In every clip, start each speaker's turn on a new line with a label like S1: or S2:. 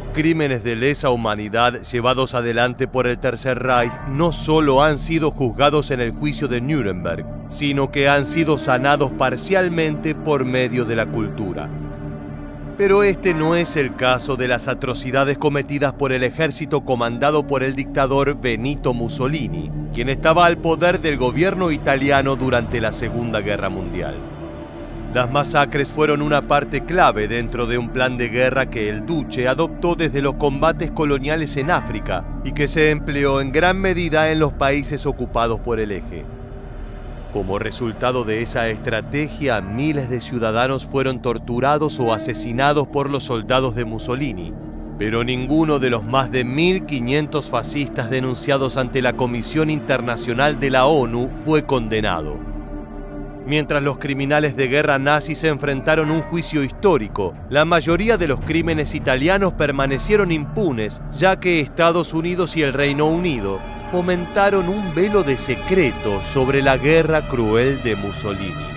S1: crímenes de lesa humanidad llevados adelante por el Tercer Reich no solo han sido juzgados en el juicio de Nuremberg, sino que han sido sanados parcialmente por medio de la cultura. Pero este no es el caso de las atrocidades cometidas por el ejército comandado por el dictador Benito Mussolini, quien estaba al poder del gobierno italiano durante la Segunda Guerra Mundial. Las masacres fueron una parte clave dentro de un plan de guerra que el Duce adoptó desde los combates coloniales en África y que se empleó en gran medida en los países ocupados por el eje. Como resultado de esa estrategia, miles de ciudadanos fueron torturados o asesinados por los soldados de Mussolini, pero ninguno de los más de 1.500 fascistas denunciados ante la Comisión Internacional de la ONU fue condenado. Mientras los criminales de guerra nazis se enfrentaron un juicio histórico, la mayoría de los crímenes italianos permanecieron impunes, ya que Estados Unidos y el Reino Unido fomentaron un velo de secreto sobre la guerra cruel de Mussolini.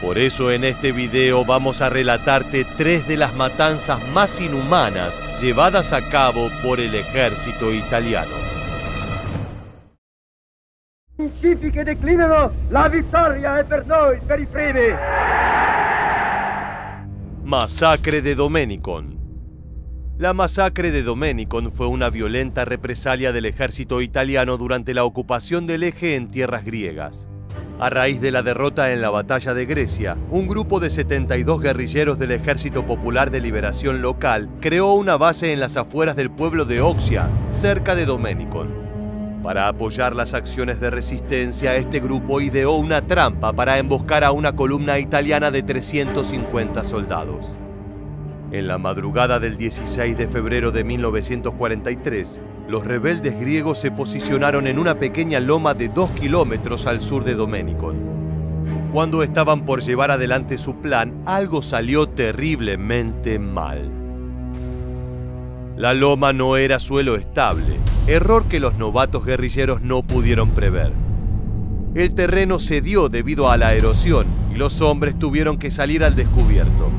S1: Por eso en este video vamos a relatarte tres de las matanzas más inhumanas llevadas a cabo por el ejército italiano.
S2: Declinano, la vittoria è per noi, per i.
S1: Masacre de Domenicon. La masacre de Domenicon fue una violenta represalia del ejército italiano durante la ocupación del eje en tierras griegas. A raíz de la derrota en la batalla de Grecia, un grupo de 72 guerrilleros del Ejército Popular de Liberación Local creó una base en las afueras del pueblo de Oxia, cerca de Domenicon. Para apoyar las acciones de resistencia, este grupo ideó una trampa para emboscar a una columna italiana de 350 soldados. En la madrugada del 16 de febrero de 1943, los rebeldes griegos se posicionaron en una pequeña loma de 2 kilómetros al sur de Domenicon. Cuando estaban por llevar adelante su plan, algo salió terriblemente mal. La loma no era suelo estable, error que los novatos guerrilleros no pudieron prever. El terreno cedió debido a la erosión y los hombres tuvieron que salir al descubierto.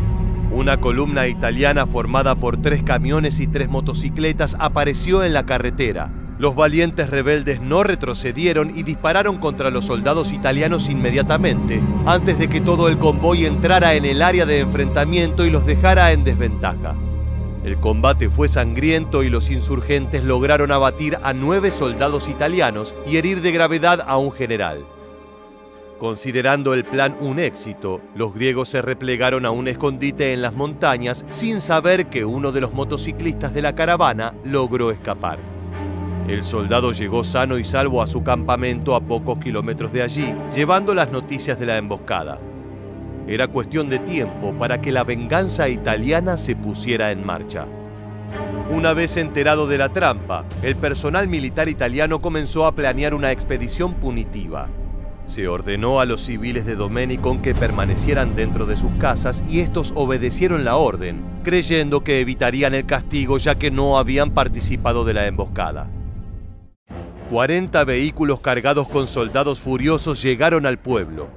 S1: Una columna italiana formada por tres camiones y tres motocicletas apareció en la carretera. Los valientes rebeldes no retrocedieron y dispararon contra los soldados italianos inmediatamente, antes de que todo el convoy entrara en el área de enfrentamiento y los dejara en desventaja. El combate fue sangriento y los insurgentes lograron abatir a nueve soldados italianos y herir de gravedad a un general. Considerando el plan un éxito, los griegos se replegaron a un escondite en las montañas sin saber que uno de los motociclistas de la caravana logró escapar. El soldado llegó sano y salvo a su campamento a pocos kilómetros de allí, llevando las noticias de la emboscada. Era cuestión de tiempo para que la venganza italiana se pusiera en marcha. Una vez enterado de la trampa, el personal militar italiano comenzó a planear una expedición punitiva. Se ordenó a los civiles de Domenicon que permanecieran dentro de sus casas y estos obedecieron la orden, creyendo que evitarían el castigo ya que no habían participado de la emboscada. 40 vehículos cargados con soldados furiosos llegaron al pueblo.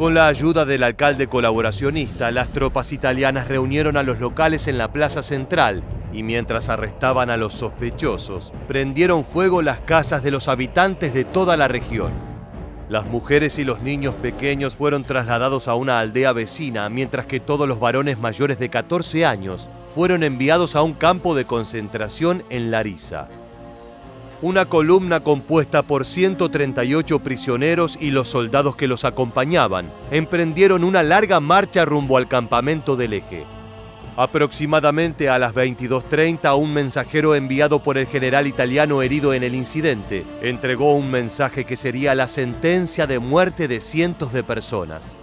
S1: Con la ayuda del alcalde colaboracionista, las tropas italianas reunieron a los locales en la plaza central y mientras arrestaban a los sospechosos, prendieron fuego las casas de los habitantes de toda la región. Las mujeres y los niños pequeños fueron trasladados a una aldea vecina, mientras que todos los varones mayores de 14 años fueron enviados a un campo de concentración en Larissa una columna compuesta por 138 prisioneros y los soldados que los acompañaban, emprendieron una larga marcha rumbo al campamento del eje. Aproximadamente a las 22.30, un mensajero enviado por el general italiano herido en el incidente entregó un mensaje que sería la sentencia de muerte de cientos de personas.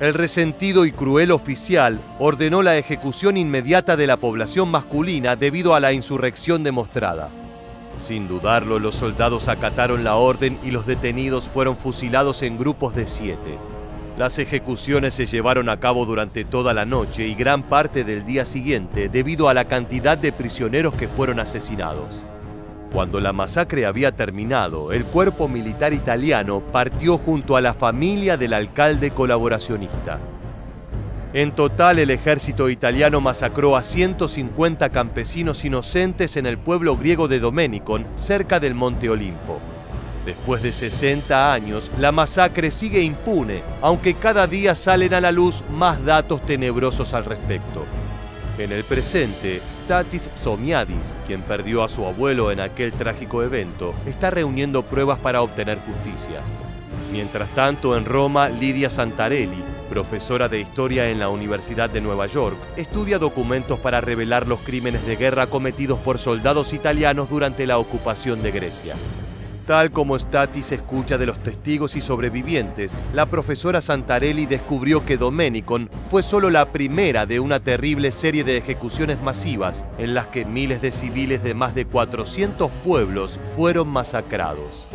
S1: El resentido y cruel oficial ordenó la ejecución inmediata de la población masculina debido a la insurrección demostrada. Sin dudarlo, los soldados acataron la orden y los detenidos fueron fusilados en grupos de siete. Las ejecuciones se llevaron a cabo durante toda la noche y gran parte del día siguiente debido a la cantidad de prisioneros que fueron asesinados. Cuando la masacre había terminado, el cuerpo militar italiano partió junto a la familia del alcalde colaboracionista. En total, el ejército italiano masacró a 150 campesinos inocentes en el pueblo griego de Domenicon, cerca del Monte Olimpo. Después de 60 años, la masacre sigue impune, aunque cada día salen a la luz más datos tenebrosos al respecto. En el presente, Statis Psomiadis, quien perdió a su abuelo en aquel trágico evento, está reuniendo pruebas para obtener justicia. Mientras tanto, en Roma, Lidia Santarelli, profesora de historia en la Universidad de Nueva York, estudia documentos para revelar los crímenes de guerra cometidos por soldados italianos durante la ocupación de Grecia. Tal como Statis escucha de los testigos y sobrevivientes, la profesora Santarelli descubrió que Domenicon fue solo la primera de una terrible serie de ejecuciones masivas en las que miles de civiles de más de 400 pueblos fueron masacrados.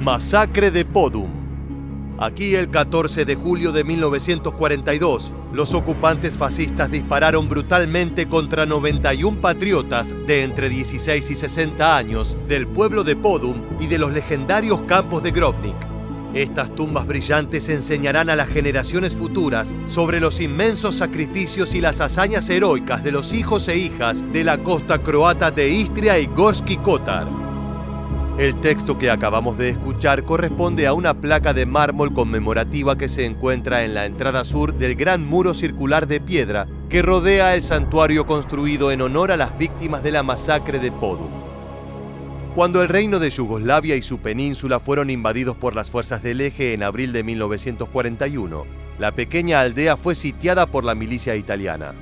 S1: Masacre de Podum Aquí el 14 de julio de 1942, los ocupantes fascistas dispararon brutalmente contra 91 patriotas de entre 16 y 60 años del pueblo de Podum y de los legendarios campos de Grobnik. Estas tumbas brillantes enseñarán a las generaciones futuras sobre los inmensos sacrificios y las hazañas heroicas de los hijos e hijas de la costa croata de Istria y Gorski Kotar. El texto que acabamos de escuchar corresponde a una placa de mármol conmemorativa que se encuentra en la entrada sur del gran muro circular de piedra que rodea el santuario construido en honor a las víctimas de la masacre de Podum. Cuando el reino de Yugoslavia y su península fueron invadidos por las fuerzas del eje en abril de 1941, la pequeña aldea fue sitiada por la milicia italiana.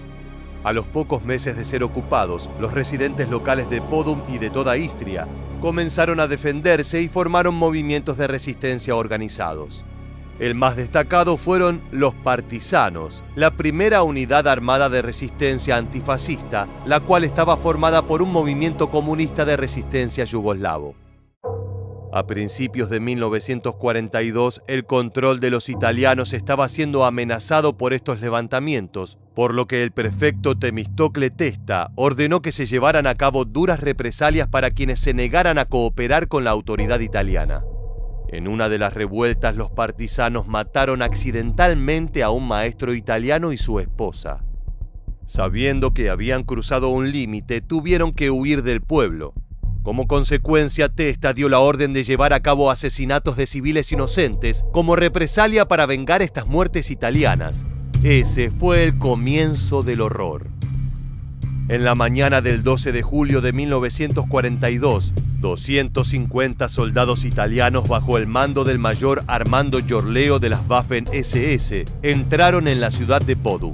S1: A los pocos meses de ser ocupados, los residentes locales de Podum y de toda Istria comenzaron a defenderse y formaron movimientos de resistencia organizados. El más destacado fueron los partisanos, la primera unidad armada de resistencia antifascista, la cual estaba formada por un movimiento comunista de resistencia yugoslavo. A principios de 1942, el control de los italianos estaba siendo amenazado por estos levantamientos, por lo que el prefecto Temistocle Testa ordenó que se llevaran a cabo duras represalias para quienes se negaran a cooperar con la autoridad italiana. En una de las revueltas, los partisanos mataron accidentalmente a un maestro italiano y su esposa. Sabiendo que habían cruzado un límite, tuvieron que huir del pueblo. Como consecuencia, Testa dio la orden de llevar a cabo asesinatos de civiles inocentes como represalia para vengar estas muertes italianas. Ese fue el comienzo del horror. En la mañana del 12 de julio de 1942, 250 soldados italianos bajo el mando del mayor Armando Giorleo de las Waffen SS entraron en la ciudad de Bodum.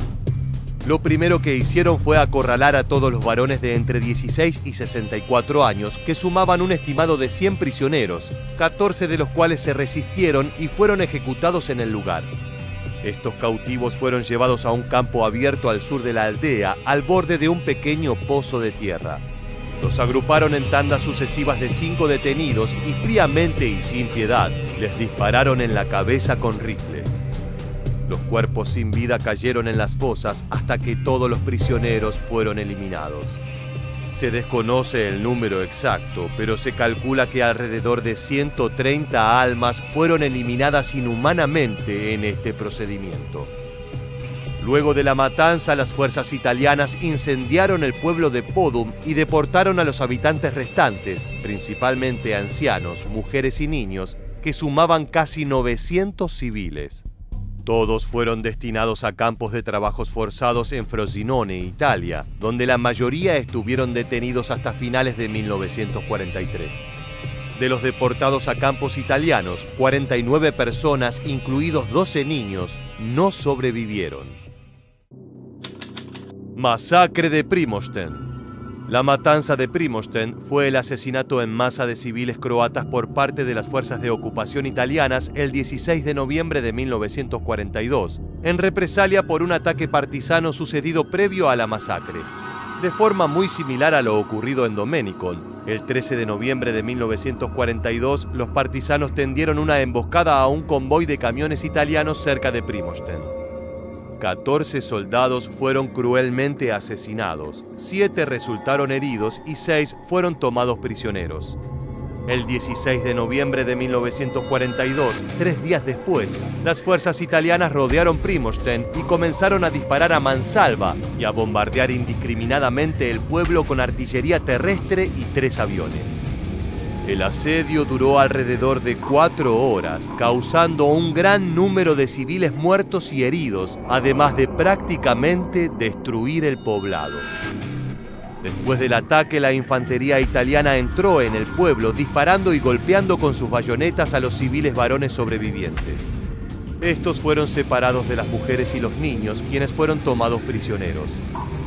S1: Lo primero que hicieron fue acorralar a todos los varones de entre 16 y 64 años, que sumaban un estimado de 100 prisioneros, 14 de los cuales se resistieron y fueron ejecutados en el lugar. Estos cautivos fueron llevados a un campo abierto al sur de la aldea, al borde de un pequeño pozo de tierra. Los agruparon en tandas sucesivas de cinco detenidos y fríamente y sin piedad les dispararon en la cabeza con rifles. Los cuerpos sin vida cayeron en las fosas hasta que todos los prisioneros fueron eliminados. Se desconoce el número exacto, pero se calcula que alrededor de 130 almas fueron eliminadas inhumanamente en este procedimiento. Luego de la matanza, las fuerzas italianas incendiaron el pueblo de Podum y deportaron a los habitantes restantes, principalmente ancianos, mujeres y niños, que sumaban casi 900 civiles. Todos fueron destinados a campos de trabajos forzados en Frosinone, Italia, donde la mayoría estuvieron detenidos hasta finales de 1943. De los deportados a campos italianos, 49 personas, incluidos 12 niños, no sobrevivieron. Masacre de Primosten la matanza de Primosten fue el asesinato en masa de civiles croatas por parte de las fuerzas de ocupación italianas el 16 de noviembre de 1942, en represalia por un ataque partisano sucedido previo a la masacre. De forma muy similar a lo ocurrido en Domenicon, el 13 de noviembre de 1942 los partisanos tendieron una emboscada a un convoy de camiones italianos cerca de Primosten. 14 soldados fueron cruelmente asesinados, 7 resultaron heridos y 6 fueron tomados prisioneros. El 16 de noviembre de 1942, tres días después, las fuerzas italianas rodearon Primosten y comenzaron a disparar a mansalva y a bombardear indiscriminadamente el pueblo con artillería terrestre y tres aviones. El asedio duró alrededor de cuatro horas, causando un gran número de civiles muertos y heridos, además de prácticamente destruir el poblado. Después del ataque, la infantería italiana entró en el pueblo disparando y golpeando con sus bayonetas a los civiles varones sobrevivientes. Estos fueron separados de las mujeres y los niños, quienes fueron tomados prisioneros.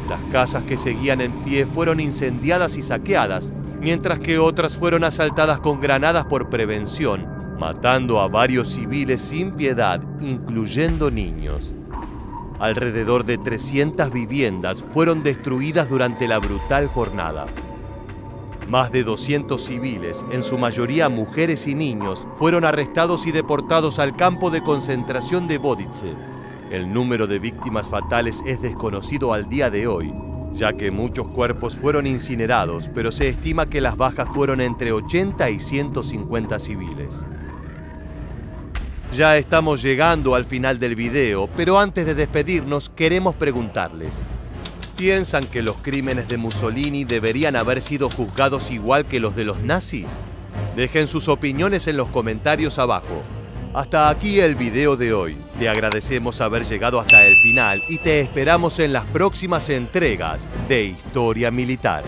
S1: Las casas que seguían en pie fueron incendiadas y saqueadas, mientras que otras fueron asaltadas con granadas por prevención, matando a varios civiles sin piedad, incluyendo niños. Alrededor de 300 viviendas fueron destruidas durante la brutal jornada. Más de 200 civiles, en su mayoría mujeres y niños, fueron arrestados y deportados al campo de concentración de Bodice. El número de víctimas fatales es desconocido al día de hoy, ya que muchos cuerpos fueron incinerados, pero se estima que las bajas fueron entre 80 y 150 civiles. Ya estamos llegando al final del video, pero antes de despedirnos queremos preguntarles. ¿Piensan que los crímenes de Mussolini deberían haber sido juzgados igual que los de los nazis? Dejen sus opiniones en los comentarios abajo. Hasta aquí el video de hoy. Te agradecemos haber llegado hasta el final y te esperamos en las próximas entregas de Historia Militar.